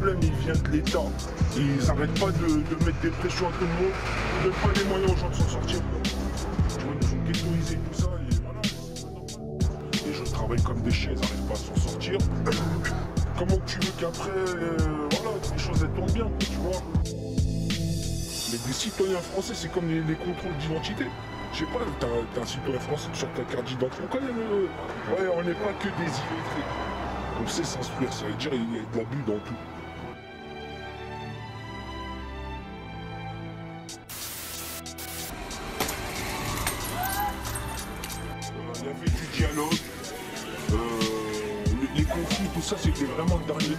problème, il vient de l'État. Ils n'arrêtent pas de, mettre des pressions à tout le monde, ils ne donnent pas les moyens aux gens de s'en sortir. Tu vois, ils nous ont ghettoisé tout ça, et voilà. Les gens travaillent comme des chiens, ils n'arrivent pas à s'en sortir. Comment tu veux qu'après, euh, voilà, les choses elles tournent bien, tu vois Mais des citoyens français, c'est comme les, les contrôles d'identité. Je sais pas, t'as un citoyen français sur ta carte d'identité. On le. Ouais, on n'est pas que des illettrés. On sait s'instruire, ça veut dire qu'il y a de l'abus dans tout.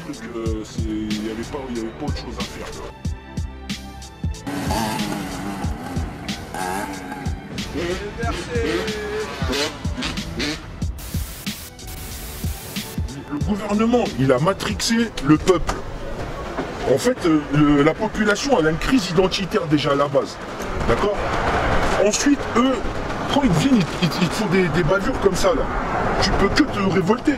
Il n'y avait, pas- autre chose à faire. Le gouvernement, il a matrixé le peuple. En fait, euh, la population, elle a une crise identitaire déjà à la base. D'accord? Ensuite, eux, quand ils viennent, ils, font des, des bavures comme ça, là. Tu peux que te révolter.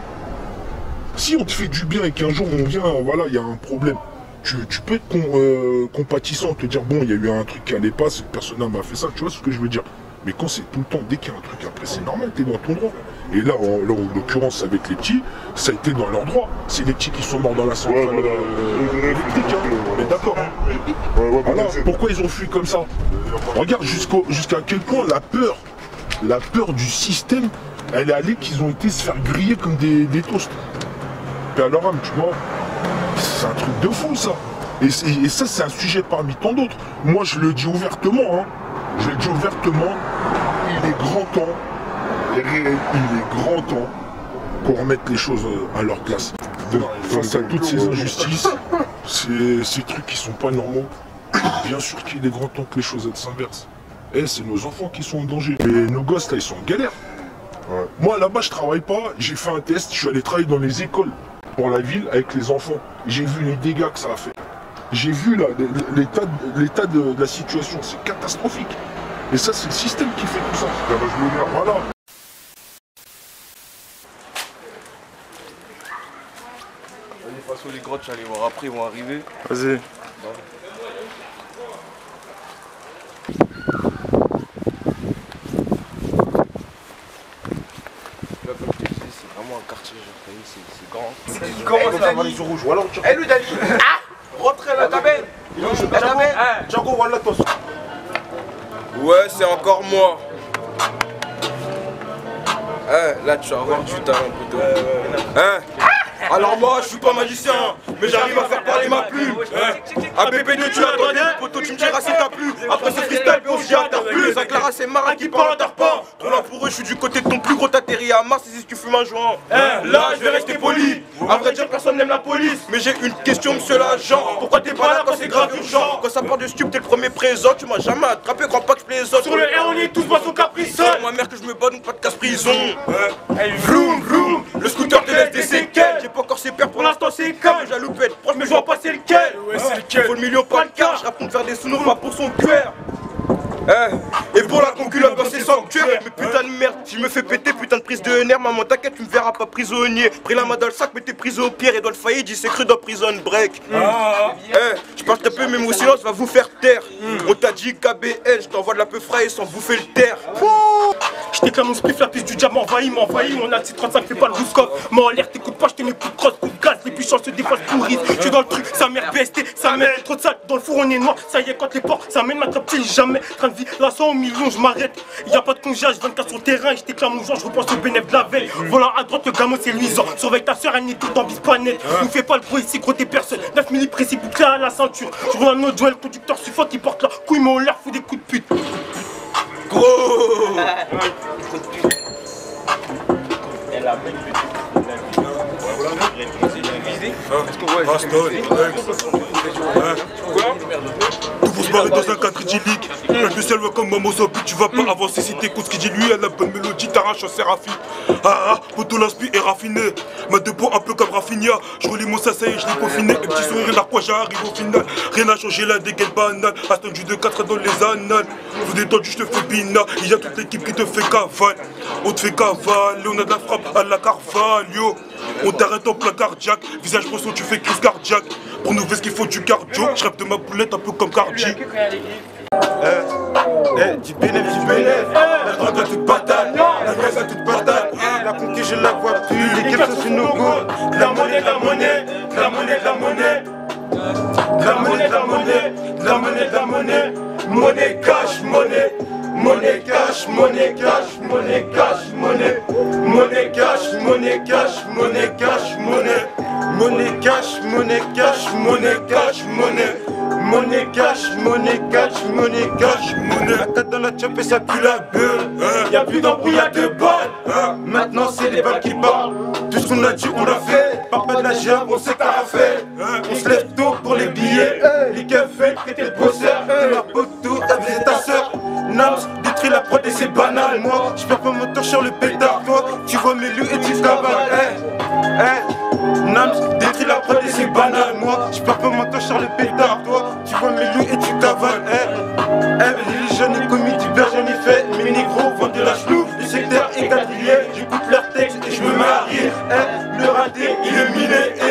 Si on te fait du bien et qu'un jour on vient, voilà, il y a un problème, tu, tu peux être con- euh, compatissant, te dire, bon, il y a eu un truc qui allait pas, cette personne-là m'a fait ça, tu vois ce que je veux dire. Mais quand c'est tout le temps, dès qu'il y a un truc après, c'est normal, t'es dans ton droit. Et là, en, là, en l'occurrence, avec les petits, ça a été dans leur droit. C'est les petits qui sont morts dans la centrale Ouais, euh, électrique, hein. On est d'accord. Ouais, ouais, Voilà, c'est- pourquoi ils ont fui comme ça? Regarde jusqu'à quel point la peur, la peur du système, elle est allée qu'ils ont été se faire griller comme des, des toasts. Paix à leur âme, tu vois. C'est un truc de fou ça. Et, ça, c'est un sujet parmi tant d'autres. Moi, je le dis ouvertement, hein. Je le dis ouvertement, il est grand temps, il est grand temps qu'on remette les choses euh, à leur place. De- face à toutes ces injustices, ces, ces trucs qui sont pas normaux, bien sûr qu'il est grand temps que les choses s'inversent. Eh, c'est nos enfants qui sont en danger. Et nos gosses là, ils sont en galère. Ouais. Moi là-bas, je travaille pas. J'ai fait un test. Je suis allé travailler dans les écoles pour la ville avec les enfants. J'ai vu les dégâts que ça a fait. J'ai vu là l'état de, l'état de, la situation. C'est catastrophique. Et ça, c'est le système qui fait tout ça. Voilà. Toute façon, les grottes, aller voir après, ils vont arriver. Vas-y. Là, comme je te disais, c'est vraiment un quartier, genre, t'as Il commence à avoir les yeux rouges. Voilà, tire. Eh, lui, Dali Ah Rentrez là, ta belle La tabelle Django, voilà, toi. Ouais, c'est encore moi. Eh, là, tu vas avoir du talent, plutôt. Hein alors moi je suis pas magicien, mais j'arrive à faire parler ma plume. À BP2 tu l'attendais, poto tu me diras si t'as plu. Après ce freestyle, puis on se dit à plus. À Clara c'est Marin qui parle à Pour eux, je suis du côté de ton plus gros t'atterris à Mars si tu fumes un joint. Là je vais rester poli. À vrai dire personne n'aime la police. Mais j'ai une question monsieur l'agent. Pourquoi t'es pas là quand c'est grave urgent? Quand ça part de stup t'es le premier présent. Tu m'as jamais attrapé, crois pas que je plaisante. Sur le R on est tous boissons capriceux. Ma mère que je me bonne, pas de casse prison. Vroom vroom, le scooter te laisse des séquelles. J'ai pas encore ses pères pour l'instant c'est calme. Jaloupette, proche mais je vois pas c'est lequel. Ouais c'est lequel. Faut le million pas le. Je raconte faire des sous pas pour son cuir. Eh, pour la conculotte dans ses sanctuaires. Mais putain de merde, si je me fais péter, putain de prise de nerfs Maman t'inquiète, tu me verras pas prisonnier. Pris la main dans le sac, mais t'es pris au pire Edouard Faillit dit c'est cru dans prison break. Eh, je parle mais mon silence va vous faire taire. On t'a dit KBL, je t'envoie de la peu frais sans bouffer le terre. Je t'éclame mon spliff, la piste du diamant m'envahit, m'envahit. Mon AC 35 fait pas le rouscoff. Moi en l'air, t'écoutes pas, je te mets coup de crosse, coup de Les puissants se défacent pourris. Je suis dans le truc, ça mère PST, ça mène trop de sale. Dans le four, on est noir. Ça y est, quand les porcs, ça mène ma trappe jamais. Train de vie, là, 100 millions, je m'arrête. Y a pas de congéage, 24 sur le terrain. Je t'éclame mon genre, je repense au bénéfice de la veille. Volant à droite, le gamin, c'est luisant. Surveille ta soeur, elle n'est tout dans Bispanette. Nous fais pas le bruit ici, gros, t'es personne. 9 milli précis, bouclé à la ceinture. Je vois un autre Joël, conducteur suffant qui porte la couille, mais on l'air fout des coups de pute. Gros Tout faut se barrer dans un cadre idyllique. Un seul comme Momo Sopi, tu vas pas avancer si t'écoutes ce qu'il dit lui. Elle a la bonne mélodie, t'arraches en séraphine. Ah ah, poteau l'inspire est raffiné. Ma points un peu comme Raffinia. Je relis mon sassaï et je l'ai confiné. Un petit sourire là quoi j'arrive au final. Rien n'a changé la dégaine banale. Attendu de 4 dans les annales. Vous détendu, je te fais bina. Il y a toute l'équipe qui te fait cavale. On te fait cavale, on a de la frappe à la Carvalho. On t'arrête en plein cardiaque, visage poisson, tu fais crise cardiaque. Pour nous, ce qu'il faut du cardio, je rêve de ma boulette un peu comme Cardi. Eh, du bénéfice, du bénéfice. La drogue à toute patate, la graisse à toute patate. La conquête, je la vois plus. Les keps sont sur nos côtes. La monnaie, la monnaie, la monnaie, la monnaie. La monnaie, la monnaie, la monnaie, la monnaie. Monnaie, cash, monnaie. Monnaie, cash, monnaie, cash, monnaie. Monnaie, cash, monnaie, cash, monnaie, monnaie. Cash, monnaie, cash, monnaie, cash, monnaie. Monnaie cash, monnaie cash, monnaie cash, monnaie. La tête dans la chop et ça pue la gueule. Y'a plus d'embrouillade de balles. Maintenant c'est les balles qui parlent. Tout ce qu'on a dit, on l'a fait. Papa de la gerbe, on sait qu'à fait. On se lève tôt pour les billets. Les cafés, t'es le bosseur. Et t'avales. Eh, eh. Nams, détruit la prod et c'est banal. Moi, je perds pas tour sur le pétard. Toi, tu vois mes loups et tu cavales. Eh, eh. Les jeunes et commis du père, j'en ai fait. Mes négros vendent de la chenouf. Le secteur est quadrillé. J'écoute leurs textes et je me marie. Eh, le raté, il est miné.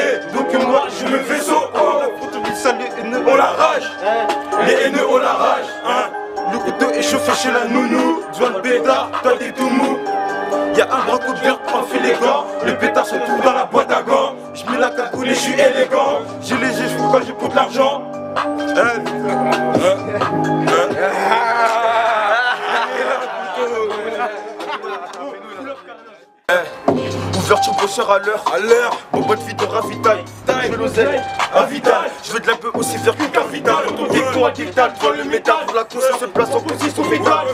Dans la boîte à gants. J'mets la cagoule et j'suis élégant. J'ai les yeux quand j'ai pour de l'argent. Ouverture bosseur à l'heure, à l'heure, mon bonne fille de ravitaille, je l'oseille, un vital, je veux de la peu aussi faire qu'un capital, dicton à dictal, toi le métal, pour la conscience se place en position fétale,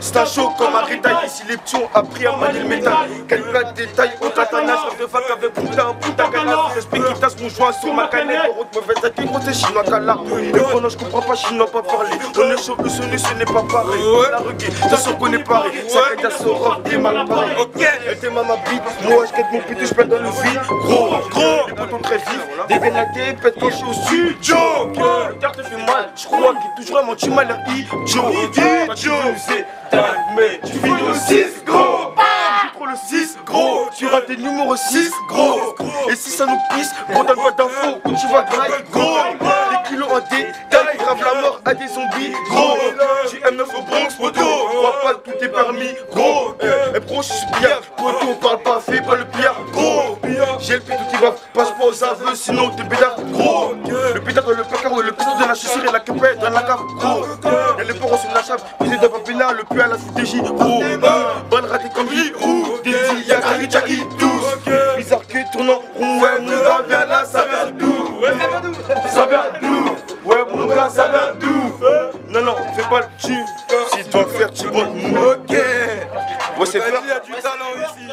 c'est un show comme un rétail, ici les petits ont appris à manier le métal, quel plat de détail, au katana, je de vac avec putain, un putain canard, respect qui tasse mon joint sur ma canette, pour autre mauvaise tête, gros c'est chinois canard, et pendant je comprends pas chinois pas parler, on est chaud, le sonné ce n'est pas pareil, la reggae, sûr qu'on est pareil, ça fait à Soror, des mal pareil, ok, t'es ma bite, moi je quitte mon putain, je dans le vide, gros, gros, les boutons très vifs, des vénatés, pète suis au studio, le cœur te fait mal, je crois qu'il toujours menti mal à idiot, idiot, mais tu finis au 6, gros, tu trop le 6, gros, tu rates tes numéros 6, gros, et si ça nous pisse, gros, donne pas d'infos, où tu vas grailler, pétard de la quepette dans la cave, gros, y'a les porcs sur la chave, visé de papina, le plus à la CDJ, gros, bonne ratée comme lui, roux, Didi, y'a Harry Jackie, tous, bizarre que tournant, ouais, mon gars, viens là, ça vient d'où, ça vient d'où, ouais, mon gars, ça vient d'où, non, non, fais pas le tu, si tu dois faire, tu vois, ok, ouais, c'est Il y a du talent ici.